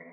Okay.